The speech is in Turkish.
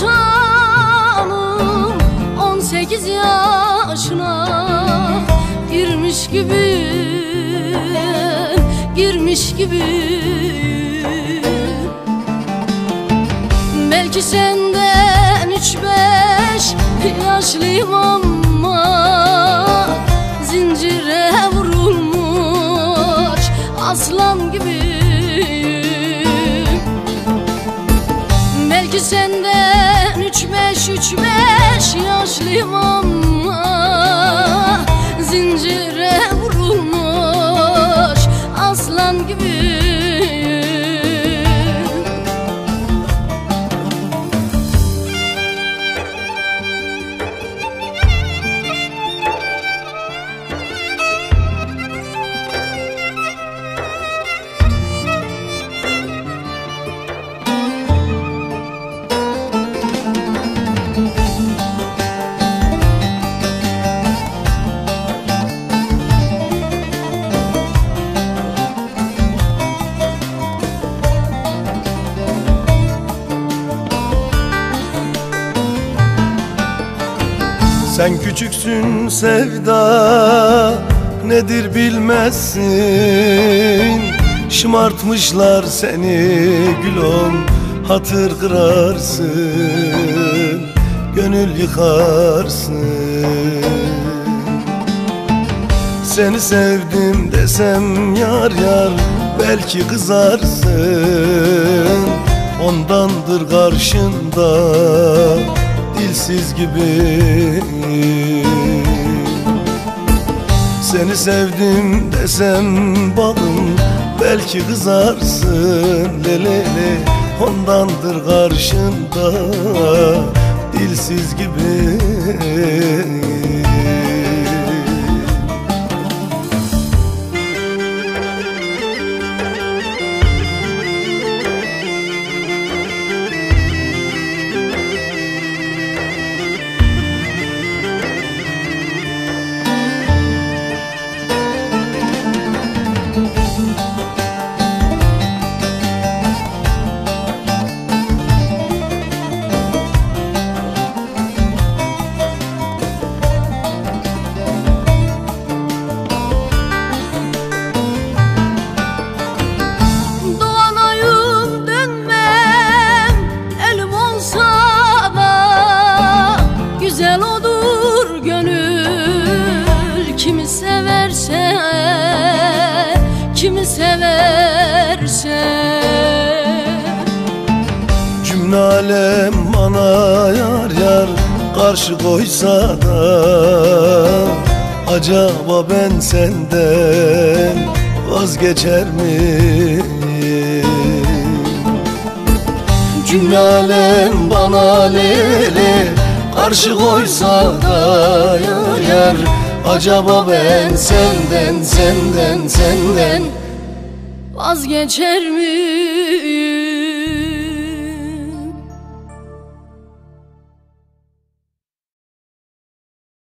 sultanım 18 yaşına girmiş gibi girmiş gibi. Belki senden üç beş yaşlıyım ama Zincire vurulmuş aslan gibi. Üç beş yaşlıyım ama Zincire vurulmuş aslan gibi Sen küçüksün sevda nedir bilmezsin? Şımartmışlar seni gülüm hatır kırarsın Gönül yıkarsın. Seni sevdim desem yar yar belki kızarsın. Ondandır karşında dilsiz gibi. Seni sevdim desem balım belki kızarsın Lelele ondandır karşında dilsiz gibi severse Cümle alem yar yar karşı koysa da Acaba ben senden vazgeçer miyim? Cümle alem bana lele karşı koysa da yar yar Acaba ben senden senden senden Vazgeçer mi?